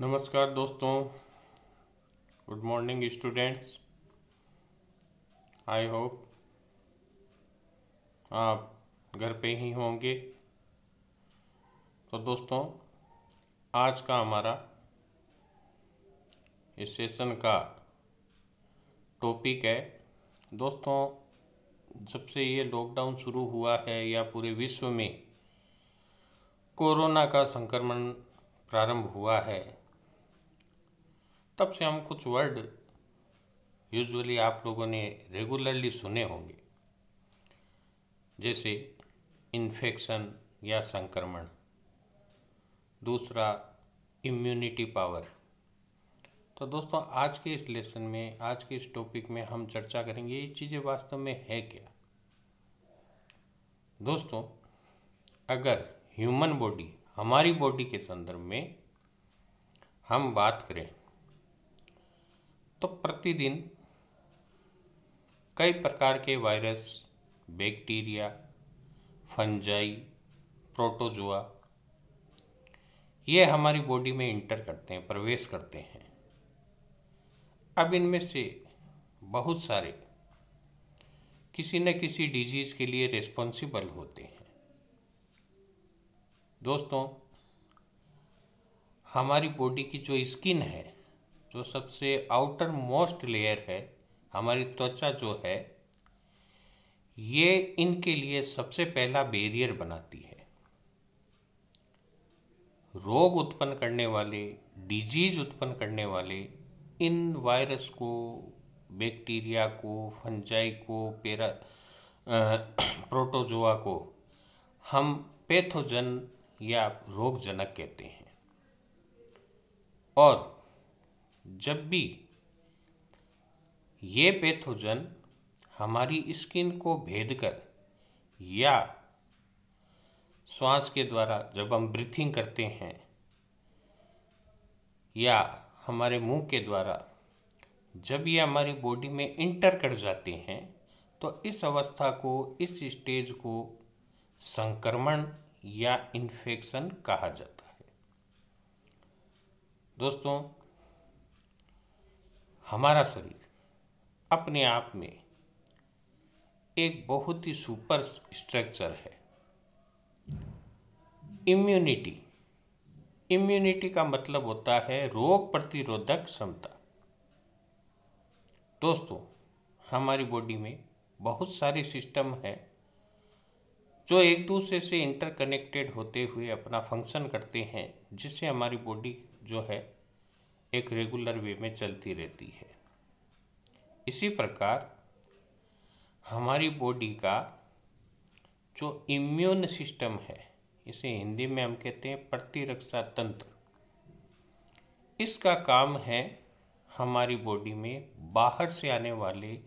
नमस्कार दोस्तों। Good morning students I hope आप घर पे ही होंगे। तो दोस्तों, आज का हमारा इस सेशन का टॉपिक है। दोस्तों, जब से ये लॉकडाउन शुरू हुआ है या पूरे विश्व में कोरोना का संक्रमण प्रारंभ हुआ है तब से हम कुछ वर्ड यूजुअली आप लोगों ने रेगुलरली सुने होंगे। जैसे इन्फेक्शन या संक्रमण। दूसरा इम्यूनिटी पावर तो दोस्तों, आज के इस लेसन में, आज के इस टॉपिक में हम चर्चा करेंगे, ये चीज़ें वास्तव में है क्या? दोस्तों, अगर ह्यूमन बॉडी हमारी बॉडी के संदर्भ में हम बात करें तो प्रतिदिन कई प्रकार के वायरस, बैक्टीरिया, फंजाई, प्रोटोजुआ, ये हमारी बॉडी में इंटर करते हैं, प्रवेश करते हैं। अब इनमें से बहुत सारे किसी न किसी डिज़ीज़ के लिए रिस्पॉन्सिबल होते हैं। दोस्तों, हमारी बॉडी की जो स्किन है जो सबसे आउटर मोस्ट लेयर है, हमारी त्वचा जो है, ये इनके लिए सबसे पहला बैरियर बनाती है। रोग उत्पन्न करने वाले डिज़ीज़ उत्पन्न करने वाले, इन वायरस को बैक्टीरिया को फंजाई को पेरा प्रोटोजोआ को हम पैथोजन या रोगजनक कहते हैं। और जब भी ये पैथोजन हमारी स्किन को भेद कर या श्वास के द्वारा जब हम ब्रीथिंग करते हैं या हमारे मुँह के द्वारा जब ये हमारी बॉडी में इंटर कर जाते हैं तो इस अवस्था को, इस स्टेज को संक्रमण या इन्फेक्शन कहा जाता है। दोस्तों हमारा शरीर अपने आप में एक बहुत ही सुपर स्ट्रक्चर है। इम्यूनिटी। इम्यूनिटी का मतलब होता है रोग प्रतिरोधक क्षमता। दोस्तों, हमारी बॉडी में बहुत सारे सिस्टम है जो एक दूसरे से इंटरकनेक्टेड होते हुए अपना फ़ंक्शन करते हैं, जिससे हमारी बॉडी जो है एक रेगुलर वे में चलती रहती है। इसी प्रकार, हमारी बॉडी का जो इम्यून सिस्टम है, इसे हिंदी में हम कहते हैं प्रतिरक्षा तंत्र। इसका काम है हमारी बॉडी में बाहर से आने वाले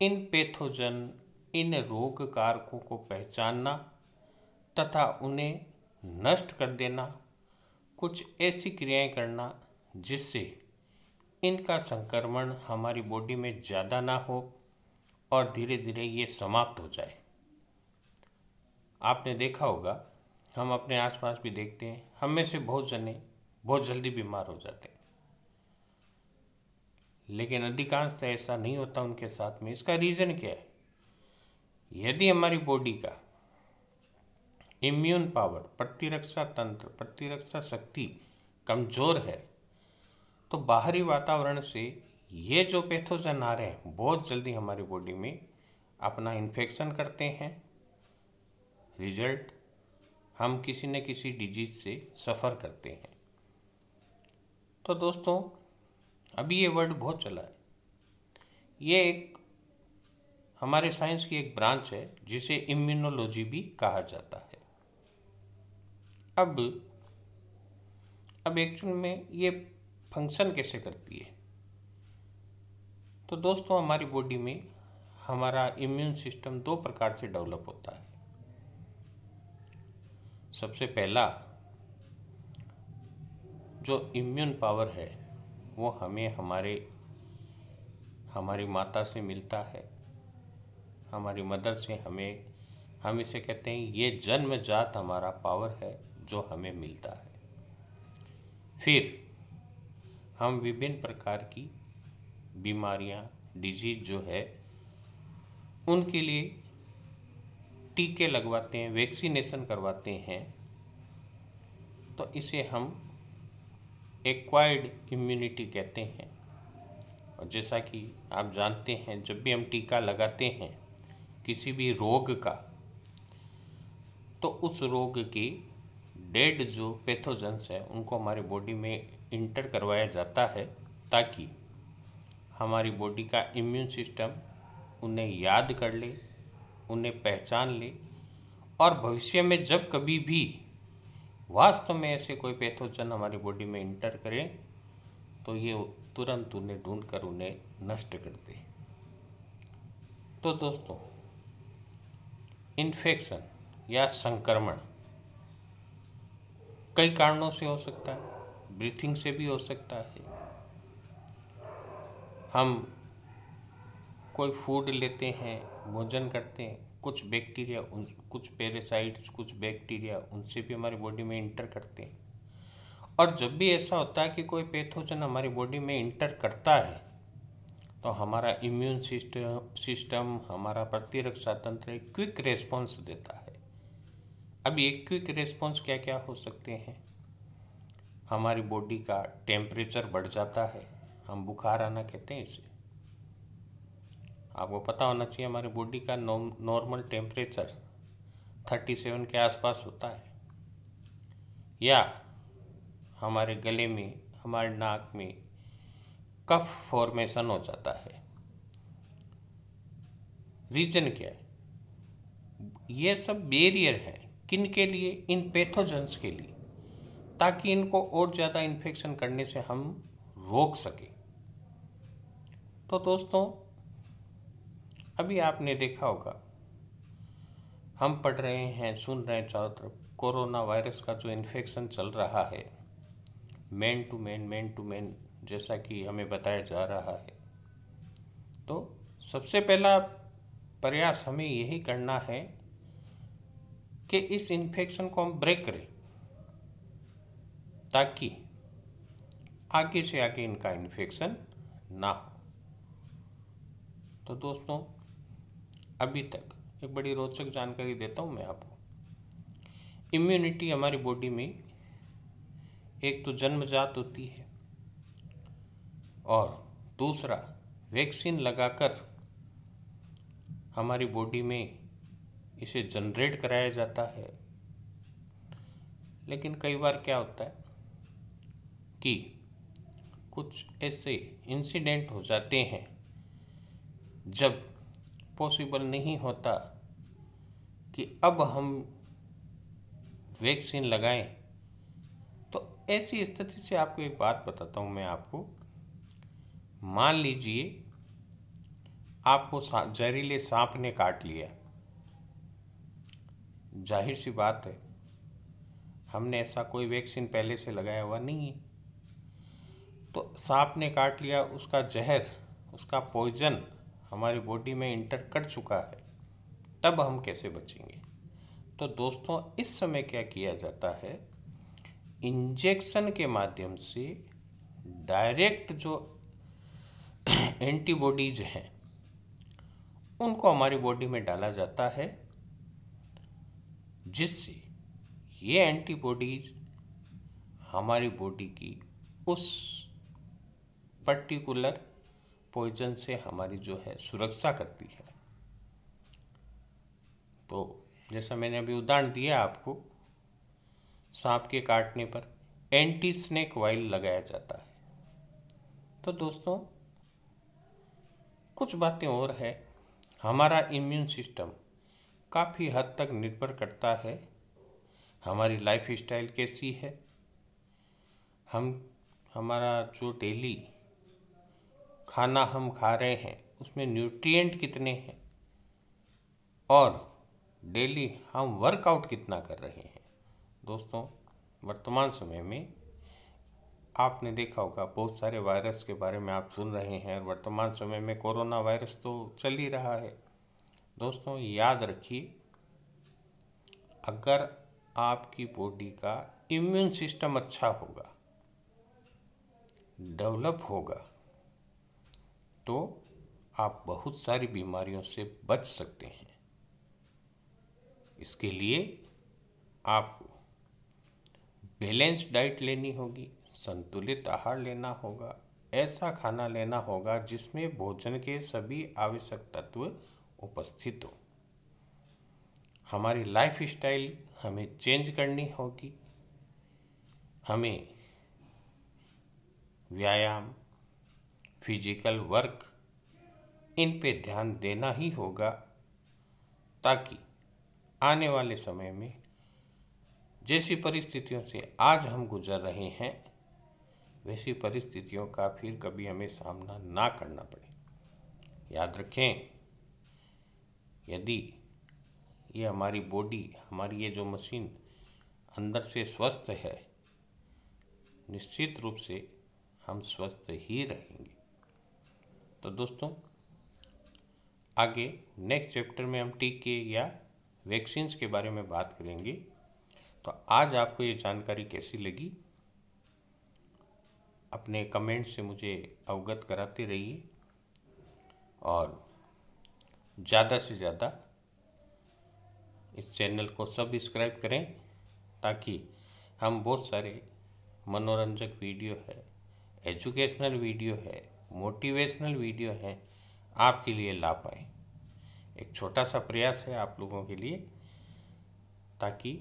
इन पैथोजन इन रोग कारकों को पहचानना तथा उन्हें नष्ट कर देना, कुछ ऐसी क्रियाएँ करना जिससे इनका संक्रमण हमारी बॉडी में ज़्यादा ना हो और धीरे धीरे ये समाप्त हो जाए। आपने देखा होगा, हम अपने आसपास भी देखते हैं, हम में से बहुत जने बहुत जल्दी बीमार हो जाते हैं। लेकिन अधिकांशतः ऐसा नहीं होता उनके साथ में। इसका रीज़न क्या है? यदि हमारी बॉडी का इम्यून पावर प्रतिरक्षा तंत्र, प्रतिरक्षा शक्ति कमज़ोर है तो बाहरी वातावरण से ये जो पैथोजन आ रहे हैं, बहुत जल्दी हमारी बॉडी में अपना इन्फेक्शन करते हैं। रिज़ल्ट हम किसी न किसी डिज़ीज़ से सफ़र करते हैं। तो दोस्तों, अभी ये वर्ड बहुत चला है। ये एक हमारे साइंस की एक ब्रांच है, जिसे इम्यूनोलॉजी भी कहा जाता है। अब अब एक्चुअल में ये फ़ंक्शन कैसे करती है? तो दोस्तों, हमारी बॉडी में हमारा इम्यून सिस्टम दो प्रकार से डेवलप होता है। सबसे पहला, जो इम्यून पावर है, वो हमें हमारे, हमारी माता से मिलता है। हमारी मदर से हमें, हम इसे कहते हैं, ये जन्मजात हमारा पावर है जो हमें मिलता है। फिर हम विभिन्न प्रकार की बीमारियाँ डिज़ीज़ जो है, उनके लिए टीके लगवाते हैं वैक्सीनेशन करवाते हैं तो इसे हम एक्वायर्ड इम्यूनिटी कहते हैं। और जैसा कि आप जानते हैं, जब भी हम टीका लगाते हैं किसी भी रोग का तो उस रोग की डेड जो पैथोजेंस है, उनको हमारे बॉडी में इंटर करवाया जाता है ताकि हमारी बॉडी का इम्यून सिस्टम उन्हें याद कर ले, उन्हें पहचान ले और भविष्य में जब कभी भी वास्तव में ऐसे कोई पैथोजन हमारी बॉडी में इंटर करें तो ये तुरंत उन्हें ढूंढ कर उन्हें नष्ट कर दे। तो दोस्तों इन्फेक्शन या संक्रमण कई कारणों से हो सकता है। ब्रीथिंग से भी हो सकता है। हम कोई फ़ूड लेते हैं, भोजन करते हैं, कुछ बैक्टीरिया उन, कुछ पेरासाइट्स कुछ बैक्टीरिया उनसे भी हमारी बॉडी में इंटर करते हैं। और जब भी ऐसा होता है कि कोई पैथोजन हमारी बॉडी में इंटर करता है तो हमारा इम्यून सिस्टम सिस्टम हमारा प्रतिरक्षा तंत्र क्विक रेस्पॉन्स देता है। अब ये क्विक रेस्पॉन्स क्या क्या हो सकते हैं? हमारी बॉडी का टेम्परेचर बढ़ जाता है। हम बुखार आना कहते हैं इसे। आपको पता होना चाहिए हमारी बॉडी का नॉर्मल टेम्परेचर थर्टी सेवन के आसपास होता है। या हमारे गले में, हमारे नाक में कफ फॉर्मेशन हो जाता है। रीजन क्या है? ये सब बेरियर है किन के लिए? इन पैथोजेंस के लिए। ताकि इनको और ज़्यादा इन्फेक्शन करने से हम रोक सकें। तो दोस्तों, अभी आपने देखा होगा, हम पढ़ रहे हैं, सुन रहे हैं चारों तरफ़, कोरोना वायरस का जो इन्फेक्शन चल रहा है man to man man to man जैसा कि हमें बताया जा रहा है। तो सबसे पहला प्रयास हमें यही करना है कि इस इन्फेक्शन को हम ब्रेक करें। ताकि आगे से आगे इनका इन्फेक्शन ना हो। तो दोस्तों, अभी तक एक बड़ी रोचक जानकारी देता हूँ मैं आपको। इम्यूनिटी हमारी बॉडी में एक तो जन्मजात होती है और दूसरा वैक्सीन लगाकर हमारी बॉडी में इसे जनरेट कराया जाता है। लेकिन कई बार क्या होता है कि कुछ ऐसे इंसिडेंट हो जाते हैं जब पॉसिबल नहीं होता कि अब हम वैक्सीन लगाएँ। तो ऐसी स्थिति से आपको एक बात बताता हूँ मैं आपको। मान लीजिए आपको जहरीले सांप ने काट लिया। ज़ाहिर सी बात है, हमने ऐसा कोई वैक्सीन पहले से लगाया हुआ नहीं है। तो सांप ने काट लिया, उसका जहर, उसका पॉइजन हमारी बॉडी में इंटर कर चुका है, तब हम कैसे बचेंगे? तो दोस्तों, इस समय क्या किया जाता है? इंजेक्शन के माध्यम से डायरेक्ट जो एंटीबॉडीज हैं, उनको हमारी बॉडी में डाला जाता है, जिससे ये एंटीबॉडीज हमारी बॉडी की उस पर्टिकुलर पॉइजन से हमारी जो है सुरक्षा करती है। तो जैसा मैंने अभी उदाहरण दिया आपको, सांप के काटने पर एंटी स्नेक वाइल लगाया जाता है। तो दोस्तों, कुछ बातें और है। हमारा इम्यून सिस्टम काफ़ी हद तक निर्भर करता है। हमारी लाइफ स्टाइल कैसी है? हम, हमारा जो डेली खाना हम खा रहे हैं, उसमें न्यूट्रिएंट कितने हैं? और डेली हम वर्कआउट कितना कर रहे हैं? दोस्तों, वर्तमान समय में आपने देखा होगा, बहुत सारे वायरस के बारे में आप सुन रहे हैं और वर्तमान समय में कोरोना वायरस तो चल ही रहा है। दोस्तों, याद रखिए, अगर आपकी बॉडी का इम्यून सिस्टम अच्छा होगा डेवलप होगा तो आप बहुत सारी बीमारियों से बच सकते हैं। इसके लिए आपको बैलेंस डाइट लेनी होगी, संतुलित आहार लेना होगा, ऐसा खाना लेना होगा जिसमें भोजन के सभी आवश्यक तत्व उपस्थित हो। हमारी लाइफ स्टाइल हमें चेंज करनी होगी। हमें व्यायाम फ़िज़िकल वर्क इन पे ध्यान देना ही होगा, ताकि आने वाले समय में जैसी परिस्थितियों से आज हम गुजर रहे हैं, वैसी परिस्थितियों का फिर कभी हमें सामना ना करना पड़े। याद रखें, यदि ये हमारी बॉडी हमारी ये जो मशीन अंदर से स्वस्थ है, निश्चित रूप से हम स्वस्थ ही रहेंगे। तो दोस्तों, आगे नेक्स्ट चैप्टर में हम टीके या वैक्सीन्स के बारे में बात करेंगे। तो आज आपको ये जानकारी कैसी लगी? अपने कमेंट से मुझे अवगत कराते रहिए और ज़्यादा से ज़्यादा इस चैनल को सब्सक्राइब करें ताकि हम बहुत सारे मनोरंजक वीडियो है एजुकेशनल वीडियो है मोटिवेशनल वीडियो है, आपके लिए ला पाए एक छोटा सा प्रयास है आप लोगों के लिए, ताकि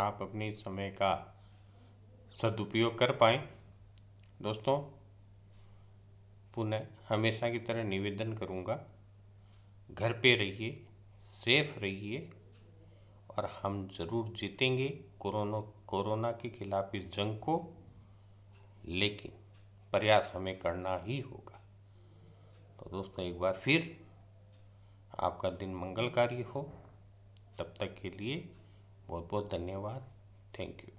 आप अपने समय का सदुपयोग कर पाएँ। दोस्तों, पुनः हमेशा की तरह निवेदन करूँगा, घर पे रहिए सेफ़ रहिए, और हम ज़रूर जीतेंगे कोरोना कोरोना के खिलाफ इस जंग को। लेकिन प्रयास हमें करना ही होगा। तो दोस्तों, एक बार फिर आपका दिन मंगलकारी हो। तब तक के लिए बहुत बहुत धन्यवाद। Thank you